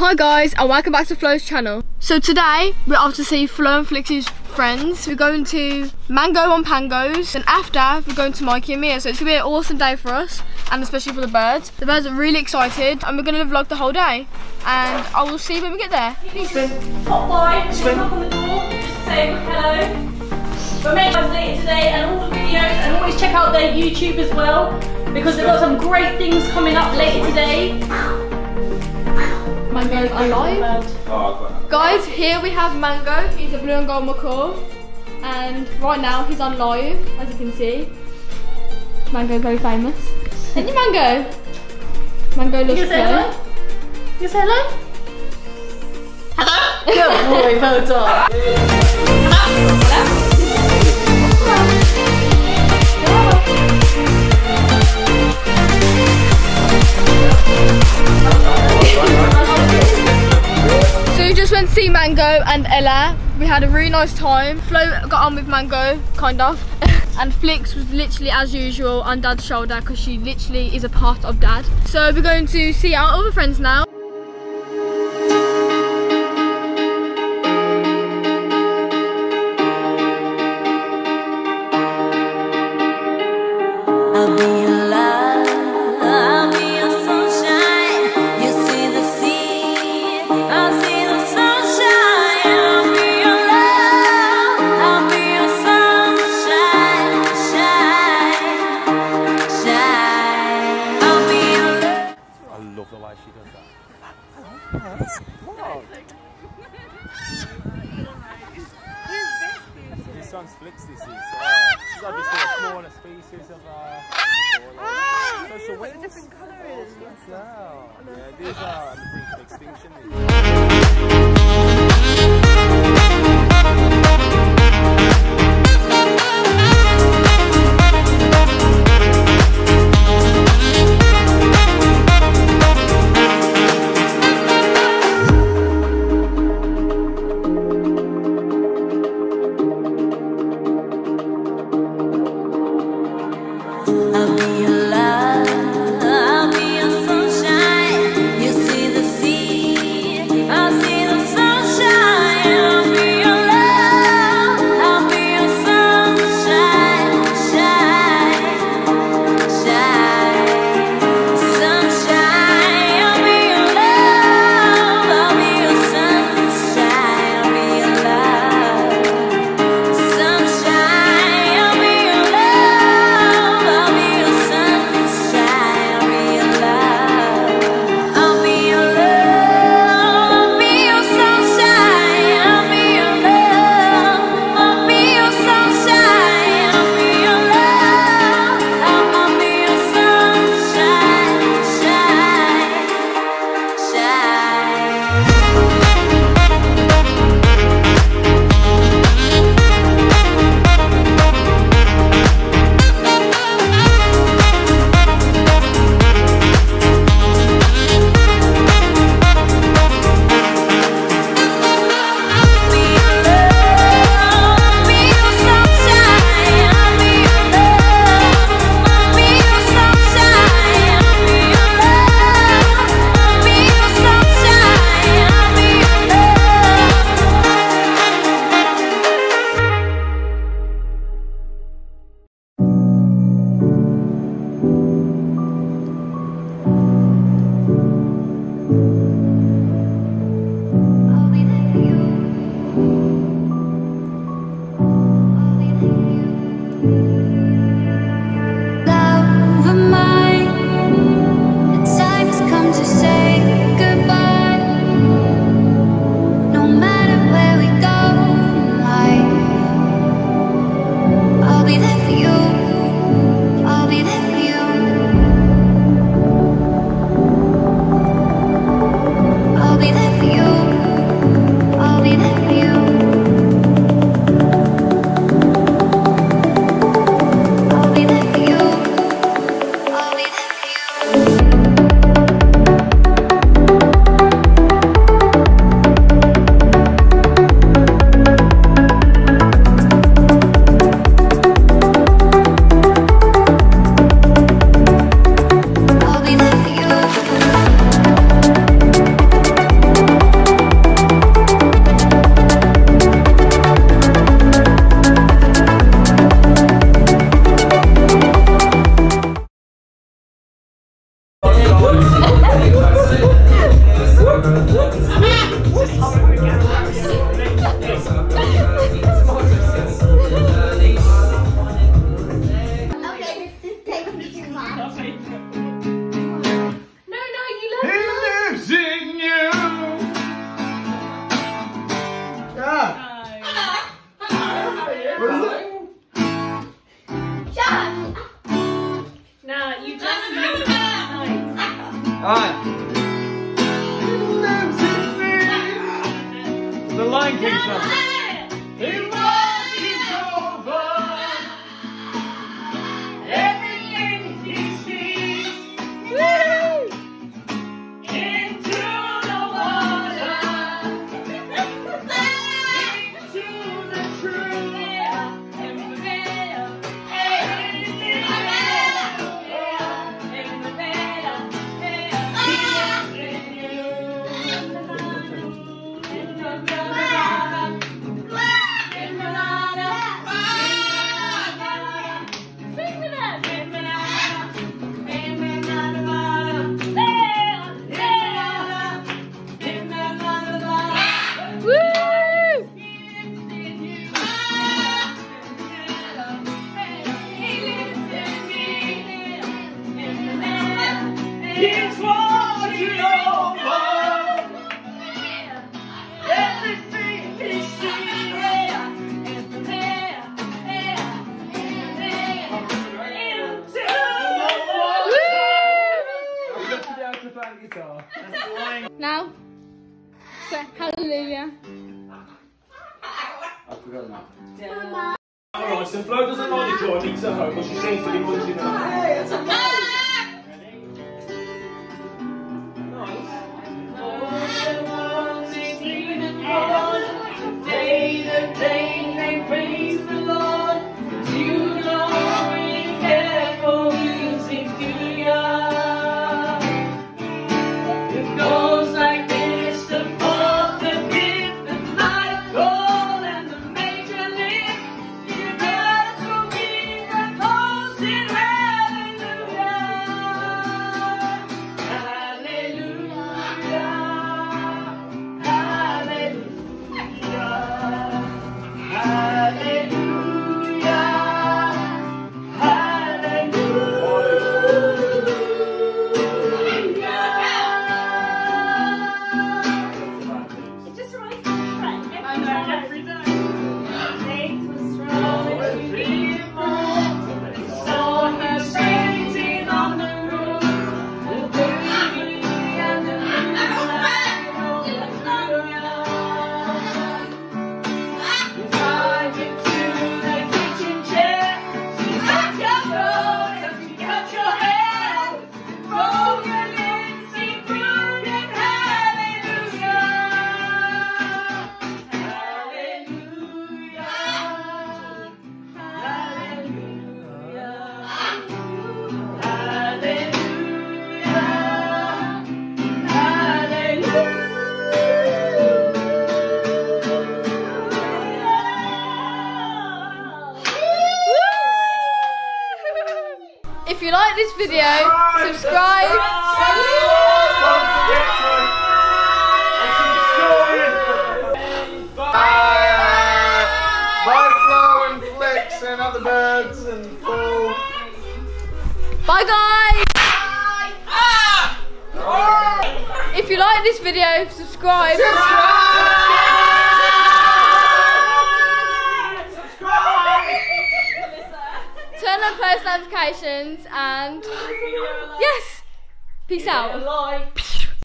Hi guys and welcome back to Flo's channel. So today we're off to see Flo and Flix's friends. We're going to Mango on Pangos and after we're going to Mikey and Mia. So it's gonna be an awesome day for us and especially for the birds. The birds are really excited and we're gonna vlog the whole day and I will see when we get there. Spin. Pop by, knock on the door, just say hello. We're making us later today and all the videos and always check out their YouTube as well because they've got some great things coming up later today. Mango's alive. Guys, here we have Mango. He's a blue and gold macaw. And right now he's on live, as you can see. Mango's very famous. Isn't you, Mango? Mango looks You say hello? You say hello? Hello? Good boy, well done. So We had a really nice time. Flo got on with Mango, kind of. and Flix was literally as usual on Dad's shoulder because she literally is a part of Dad. So we're going to see our other friends now. This song's flicks this is. Uh, she's obviously a smaller species of uh so it's a wings. different colours. Yeah, these are on the brink of extinction. Alright. The Lion King song. Say hallelujah. Alright, so Flo doesn't like the joy meets at home, but she seems to be If you like this video, subscribe. Bye, Flo and Flix and other birds and Paul. Bye guys. Ah! If you like this video, subscribe. Turn on post notifications and yes. Peace out.